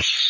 Yes.